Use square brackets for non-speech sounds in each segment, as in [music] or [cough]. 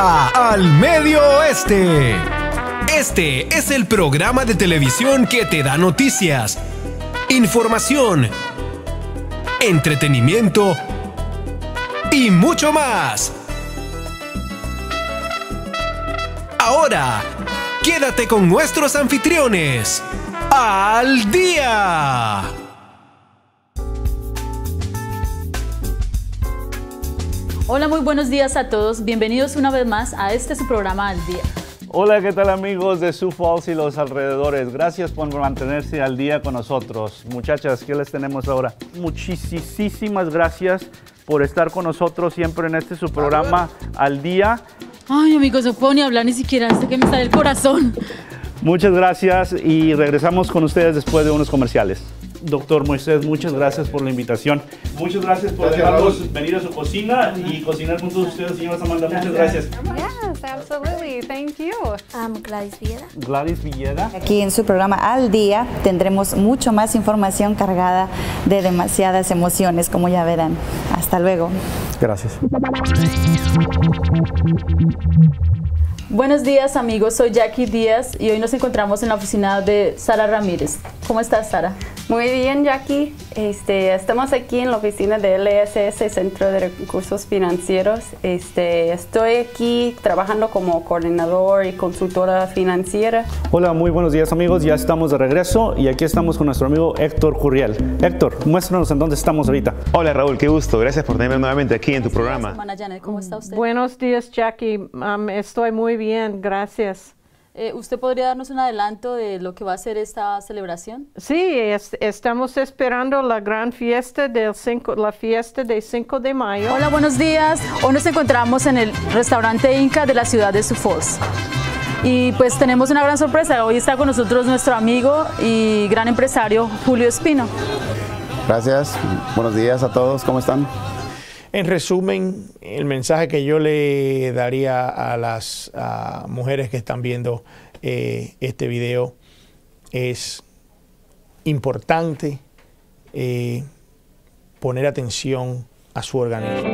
al Medio Oeste. Este es el programa de televisión que te da noticias, información, entretenimiento y mucho más. Ahora, quédate con nuestros anfitriones. Al día. Hola, muy buenos días a todos. Bienvenidos una vez más a este su programa Al Día. Hola, ¿qué tal amigos de Sioux Falls y los alrededores? Gracias por mantenerse al día con nosotros. Muchachas, ¿qué les tenemos ahora? Muchísimas gracias por estar con nosotros siempre en este su programa Al Día. Ay, amigos, no puedo ni hablar ni siquiera, hasta que me sale el corazón. Muchas gracias y regresamos con ustedes después de unos comerciales. Doctor Moisés, muchas gracias por la invitación. Muchas gracias por dejarnos venir a su cocina y cocinar con todos ustedes, señora Samantha. Muchas gracias. Yes, absolutely. Thank you. I'm Gladys Villeda. Gladys Villeda. Aquí en su programa Al Día tendremos mucho más información cargada de demasiadas emociones, como ya verán. Hasta luego. Gracias. Buenos días, amigos. Soy Jackie Díaz y hoy nos encontramos en la oficina de Sara Ramírez. ¿Cómo estás, Sara? Muy bien, Jackie. Este, estamos aquí en la oficina de LSS, Centro de Recursos Financieros. Este, estoy aquí trabajando como coordinador y consultora financiera. Hola, muy buenos días amigos. Ya estamos de regreso y aquí estamos con nuestro amigo Héctor Curriel. Héctor, muéstranos en dónde estamos ahorita. Hola Raúl, qué gusto. Gracias por tenerme nuevamente aquí en tu programa. Hermana Janet, ¿cómo está usted? Buenos días, Jackie. Um, estoy muy bien, gracias. Eh, ¿Usted podría darnos un adelanto de lo que va a ser esta celebración? Sí, es- estamos esperando la gran fiesta del cinco, la fiesta del 5 de mayo. Hola, buenos días. Hoy nos encontramos en el restaurante Inca de la ciudad de Falls. Y pues tenemos una gran sorpresa. Hoy está con nosotros nuestro amigo y gran empresario Julio Espino. Gracias, buenos días a todos, ¿cómo están? En resumen, el mensaje que yo le daría a las mujeres que están viendo eh, este video es importante eh, poner atención a su organismo.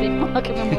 Sí, [laughs] que me.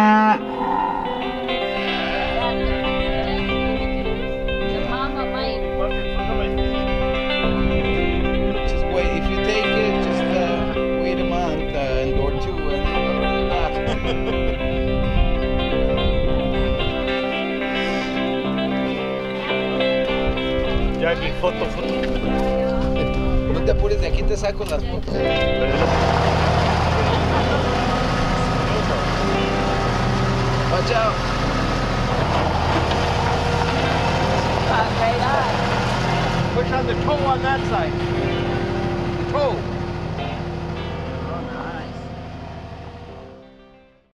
Jackie, foto, foto. No te apures, de aquí te saco las fotos. Watch out. Push on the toe on that side. The toe.